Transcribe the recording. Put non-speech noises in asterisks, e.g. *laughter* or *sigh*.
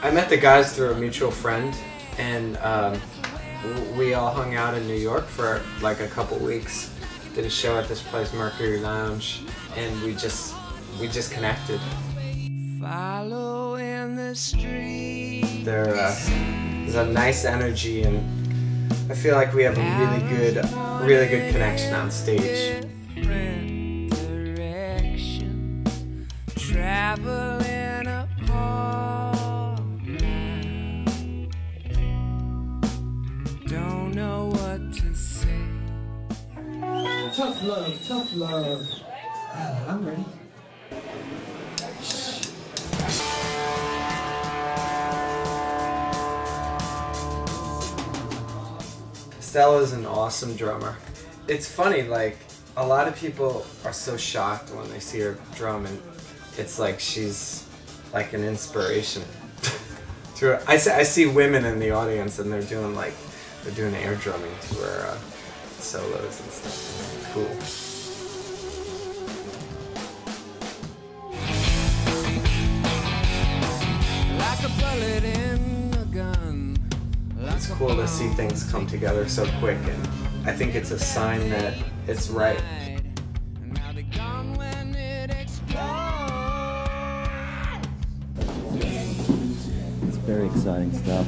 I met the guys through a mutual friend, and um, we all hung out in New York for like a couple weeks. Did a show at this place, Mercury Lounge, and we just we just connected. Following the street. There, uh, there's a nice energy, and I feel like we have a really good, really good connection on stage. Tough love, tough love. Ah, I'm ready. Stella's an awesome drummer. It's funny, like a lot of people are so shocked when they see her drum, and it's like she's like an inspiration. *laughs* to her. I see, I see women in the audience, and they're doing like they're doing air drumming to her uh, solos and stuff. It's cool. Like a bullet in a gun. It's cool to see things come together so quick, and I think it's a sign that it's right. And I'll be gone when it explodes. It's very exciting stuff.